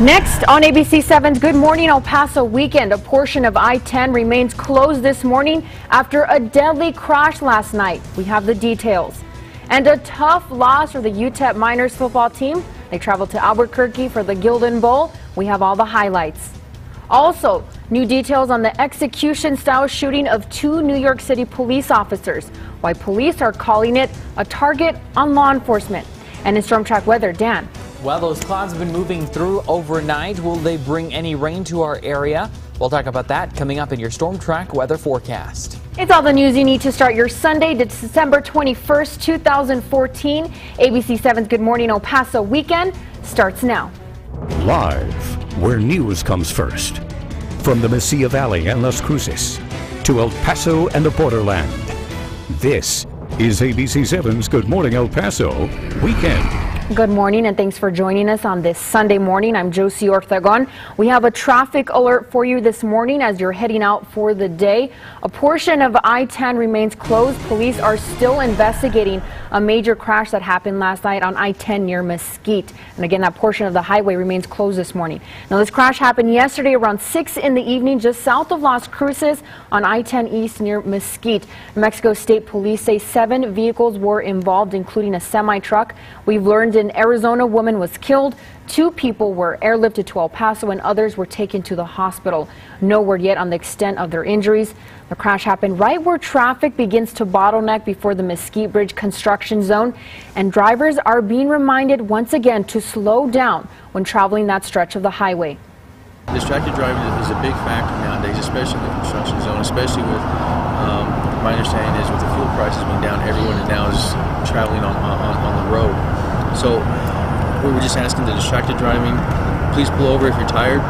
Next on ABC 7's Good Morning El Paso weekend, a portion of I-10 remains closed this morning after a deadly crash last night. We have the details. And a tough loss for the UTEP Miners football team. They traveled to Albuquerque for the Gildan Bowl. We have all the highlights. Also, new details on the execution-style shooting of two New York City police officers. Why police are calling it a target on law enforcement. And in Storm Track weather, Dan. Well, those clouds have been moving through overnight. Will they bring any rain to our area? We'll talk about that coming up in your Storm Track weather forecast. It's all the news you need to start your Sunday, December 21st, 2014. ABC 7's Good Morning El Paso weekend starts now. Live, where news comes first. From the Mesilla Valley and Las Cruces to El Paso and the borderland. This is ABC 7's Good Morning El Paso weekend. Good morning and thanks for joining us on this Sunday morning. I'm Josie Ortegon. We have a traffic alert for you this morning as you're heading out for the day. A portion of I-10 remains closed. Police are still investigating a major crash that happened last night on I-10 near Mesquite. And again, that portion of the highway remains closed this morning. Now, this crash happened yesterday around 6 in the evening just south of Las Cruces on I-10 East near Mesquite. Mexico State Police say seven vehicles were involved, including a semi-truck. We've learned an Arizona woman was killed. Two people were airlifted to El Paso and others were taken to the hospital. No word yet on the extent of their injuries. The crash happened right where traffic begins to bottleneck before the Mesquite Bridge construction zone. And drivers are being reminded once again to slow down when traveling that stretch of the highway. Distracted driving is a big factor nowadays, especially in the construction zone, especially with, um, my understanding is with the fuel prices being down, everyone now is traveling on, on, on the road. So we were just asking the distracted driving, please pull over if you're tired.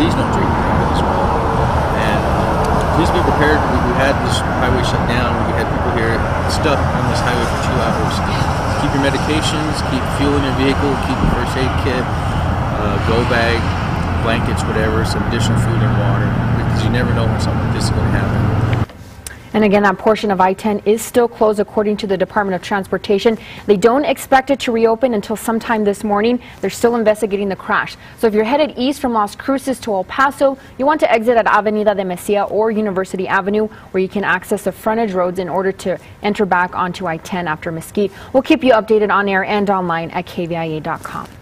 Please don't drink as well. And please be prepared. We, we, had this highway shut down. We had people here stuck on this highway for two hours. Keep your medications, keep fuel in your vehicle, keep a first aid kit, uh, go bag, blankets, whatever, some additional food and water, because you never know when something like this is going to happen. And again, that portion of I-10 is still closed according to the Department of Transportation. They don't expect it to reopen until sometime this morning. They're still investigating the crash. So if you're headed east from Las Cruces to El Paso, you want to exit at Avenida de Mesilla or University Avenue, where you can access the frontage roads in order to enter back onto I-10 after Mesquite. We'll keep you updated on air and online at kvia.com.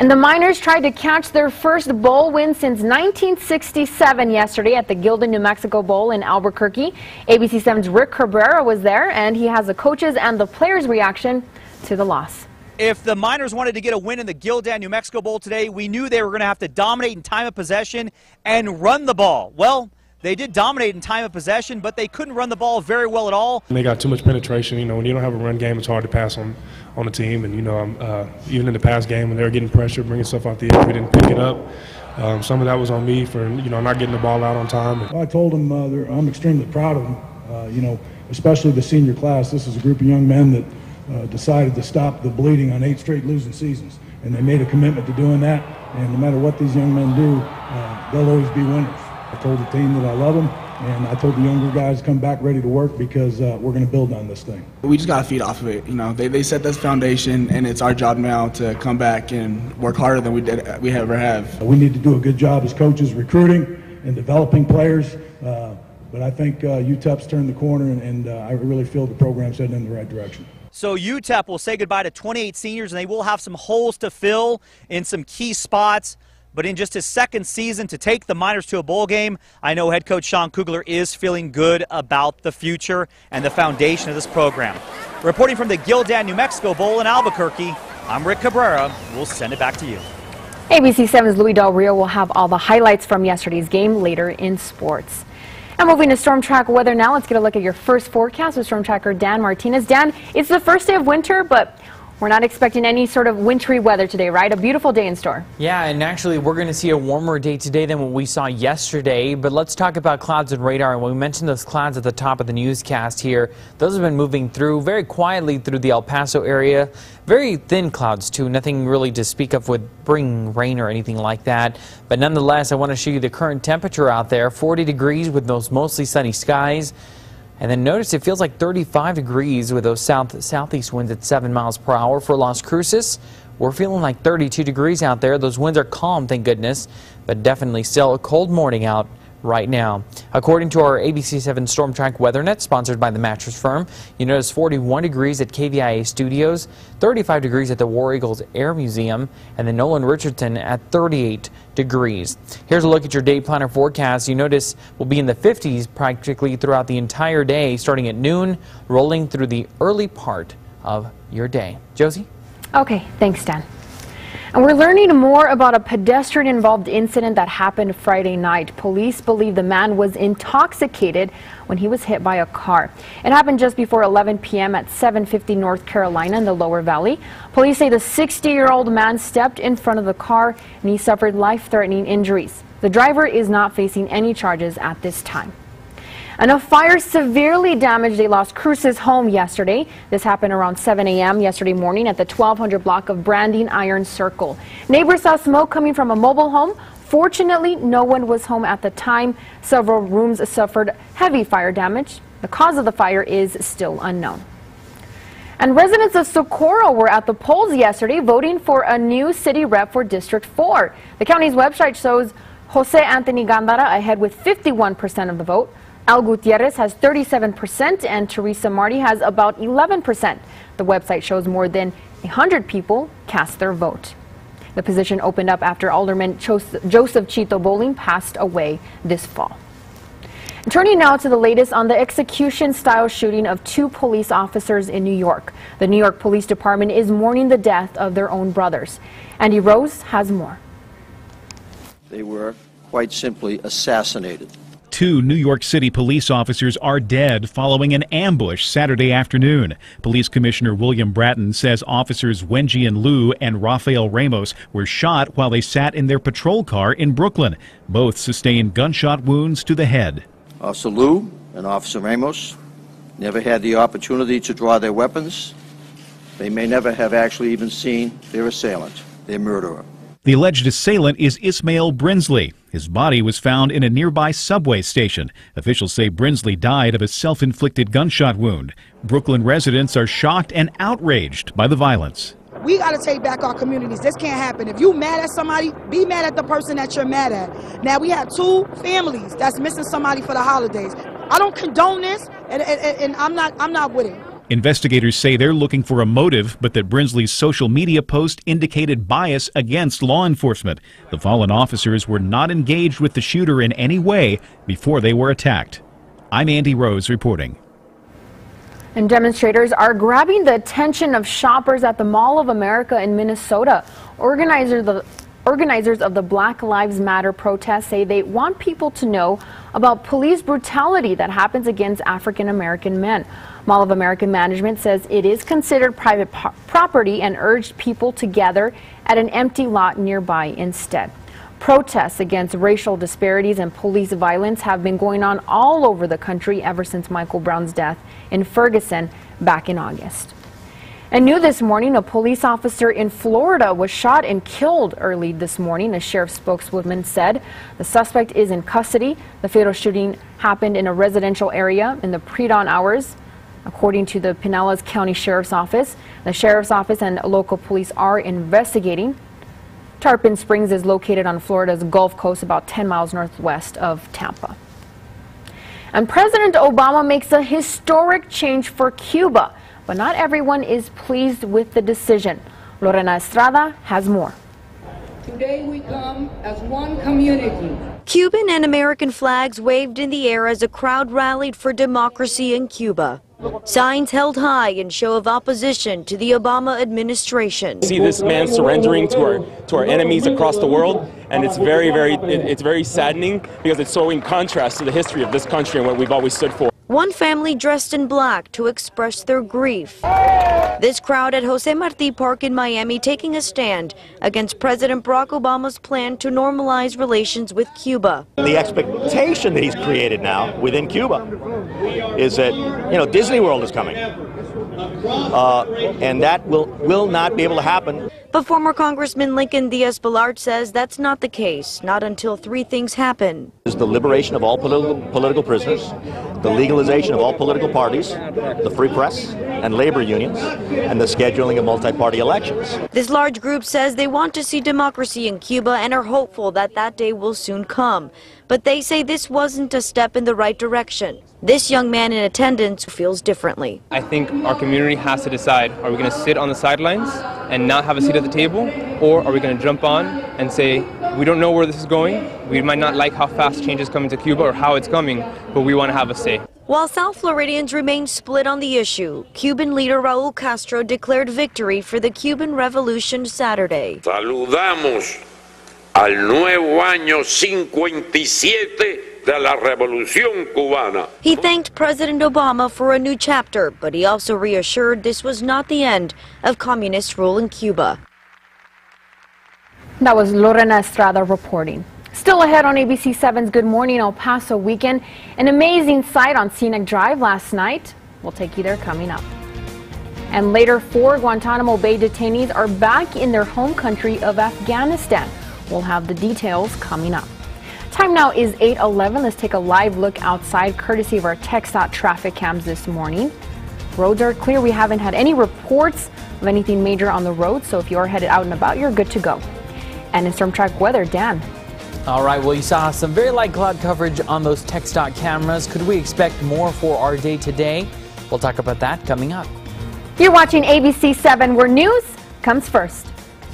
And the Miners tried to catch their first bowl win since 1967 yesterday at the Gildan New Mexico Bowl in Albuquerque. ABC 7's Rick Cabrera was there, and he has the coaches and the players' reaction to the loss. If the Miners wanted to get a win in the Gildan New Mexico Bowl today, we knew they were going to have to dominate in time of possession and run the ball. Well, they did dominate in time of possession, but they couldn't run the ball very well at all. They got too much penetration. You know, when you don't have a run game, it's hard to pass on on the team. And you know, uh, even in the past game when they were getting pressure, bringing stuff out the edge, we didn't pick it up. Um, some of that was on me for you know not getting the ball out on time. Well, I told them uh, I'm extremely proud of them. Uh, you know, especially the senior class. This is a group of young men that uh, decided to stop the bleeding on eight straight losing seasons, and they made a commitment to doing that. And no matter what these young men do, uh, they'll always be winners. I told the team that I love them, and I told the younger guys to come back ready to work because uh, we're going to build on this thing. We just got to feed off of it. You know, they, they set this foundation, and it's our job now to come back and work harder than we did we ever have. We need to do a good job as coaches recruiting and developing players. Uh, but I think uh, UTEP's turned the corner, and, and uh, I really feel the program's heading in the right direction. So UTEP will say goodbye to 28 seniors, and they will have some holes to fill in some key spots. But in just his second season to take the Miners to a bowl game, I know head coach Sean Kugler is feeling good about the future and the foundation of this program. Reporting from the Gildan, New Mexico Bowl in Albuquerque, I'm Rick Cabrera. We'll send it back to you. ABC 7's Louis Del Rio will have all the highlights from yesterday's game later in sports. And moving to Storm Track weather now, let's get a look at your first forecast with Storm Tracker Dan Martinez. Dan, it's the first day of winter, but we're not expecting any sort of wintry weather today, right? A beautiful day in store. Yeah, and actually we're going to see a warmer day today than what we saw yesterday. But let's talk about clouds and radar. And we mentioned those clouds at the top of the newscast here. Those have been moving through very quietly through the El Paso area. Very thin clouds, too. Nothing really to speak of with bringing rain or anything like that. But nonetheless, I want to show you the current temperature out there 40 degrees with those mostly sunny skies. And then notice it feels like 35 degrees with those south southeast winds at 7 miles per hour for Las Cruces. We're feeling like 32 degrees out there. Those winds are calm, thank goodness, but definitely still a cold morning out right now. According to our ABC7 Storm Track Weather Net, sponsored by the Mattress Firm, you notice 41 degrees at KVIA Studios, 35 degrees at the War Eagles Air Museum, and the Nolan Richardson at 38 degrees. Here's a look at your day planner forecast. You notice we'll be in the 50s practically throughout the entire day, starting at noon, rolling through the early part of your day. Josie? Okay, thanks, Dan. And we're learning more about a pedestrian involved incident that happened Friday night. Police believe the man was intoxicated when he was hit by a car. It happened just before 11 p.m. at 750 North Carolina in the Lower Valley. Police say the 60 year old man stepped in front of the car and he suffered life threatening injuries. The driver is not facing any charges at this time. And a fire severely damaged a Las Cruces home yesterday. This happened around 7 a.m. yesterday morning at the 1200 block of Branding Iron Circle. Neighbors saw smoke coming from a mobile home. Fortunately, no one was home at the time. Several rooms suffered heavy fire damage. The cause of the fire is still unknown. And residents of Socorro were at the polls yesterday voting for a new city rep for District 4. The county's website shows Jose Anthony Gandara ahead with 51% of the vote. Al Gutierrez has 37% and Teresa Marty has about 11%. The website shows more than 100 people cast their vote. The position opened up after Alderman Joseph Chito Bowling passed away this fall. Turning now to the latest on the execution style shooting of two police officers in New York. The New York Police Department is mourning the death of their own brothers. Andy Rose has more. They were quite simply assassinated. Two New York City police officers are dead following an ambush Saturday afternoon. Police Commissioner William Bratton says officers Wenjian Liu and Rafael Ramos were shot while they sat in their patrol car in Brooklyn. Both sustained gunshot wounds to the head. Officer Liu and Officer Ramos never had the opportunity to draw their weapons. They may never have actually even seen their assailant, their murderer. The alleged assailant is Ismaaiyl Brinsley. His body was found in a nearby subway station. Officials say Brinsley died of a self inflicted gunshot wound. Brooklyn residents are shocked and outraged by the violence. We got to take back our communities. This can't happen. If you mad at somebody, be mad at the person that you're mad at. Now we have two families that's missing somebody for the holidays. I don't condone this, and, and, and I'm not I'm not with it. Investigators say they're looking for a motive, but that Brinsley's social media post indicated bias against law enforcement. The fallen officers were not engaged with the shooter in any way before they were attacked. I'm Andy Rose reporting. And demonstrators are grabbing the attention of shoppers at the Mall of America in Minnesota. Organizers of Organizers of the Black Lives Matter protest say they want people to know about police brutality that happens against African American men. Mall of America management says it is considered private property and urged people to gather at an empty lot nearby instead. Protests against racial disparities and police violence have been going on all over the country ever since Michael Brown's death in Ferguson back in August. And new this morning, a police officer in Florida was shot and killed early this morning, a sheriff's spokeswoman said. The suspect is in custody. The fatal shooting happened in a residential area in the pre-dawn hours. According to the Pinellas County Sheriff's Office, the Sheriff's Office and local police are investigating. Tarpon Springs is located on Florida's Gulf Coast about 10 miles northwest of Tampa. And President Obama makes a historic change for Cuba but not everyone is pleased with the decision. Lorena Estrada has more. Today we come as one community. Cuban and American flags waved in the air as a crowd rallied for democracy in Cuba. Signs held high in show of opposition to the Obama administration. See this man surrendering to our to our enemies across the world, and it's very, very, it's very saddening because it's so in contrast to the history of this country and what we've always stood for. One family dressed in black to express their grief. This crowd at Jose Marti Park in Miami taking a stand against President Barack Obama's plan to normalize relations with Cuba. The expectation that he's created now within Cuba is that, you know, Disney World is coming. Uh, and that will, will not be able to happen. But former Congressman Lincoln Diaz Balart says that's not the case, not until three things happen. Is the liberation of all political, political prisoners, the legalization of all political parties, the free press and labor unions, and the scheduling of multi-party elections. This large group says they want to see democracy in Cuba and are hopeful that that day will soon come. But they say this wasn't a step in the right direction. This young man in attendance feels differently. I think our community has to decide, are we going to sit on the sidelines and not have a seat at the table, or are we going to jump on and say, we don't know where this is going, we might not like how fast change is coming to Cuba or how it's coming, but we want to have a say. While South Floridians remain split on the issue, Cuban leader Raul Castro declared victory for the Cuban Revolution Saturday. Saludamos al nuevo año 57 de la Revolución Cubana. He thanked President Obama for a new chapter, but he also reassured this was not the end of communist rule in Cuba. That was Lorena Estrada reporting. Still ahead on ABC 7's Good Morning El Paso weekend, an amazing sight on Scenic Drive last night. We'll take you there coming up. And later, four Guantanamo Bay detainees are back in their home country of Afghanistan. We'll have the details coming up. Time now is 8:11. Let's take a live look outside, courtesy of our TxDOT traffic cams this morning. Roads are clear. We haven't had any reports of anything major on the road, so if you are headed out and about, you're good to go. And in storm track weather, Dan. All right, well, you saw some very light cloud coverage on those TxDOT cameras. Could we expect more for our day today? We'll talk about that coming up. You're watching ABC 7, where news comes first.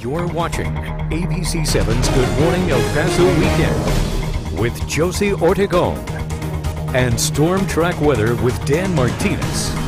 You're watching ABC 7's Good Morning El Paso Weekend with Josie Ortegon and Storm Track Weather with Dan Martinez.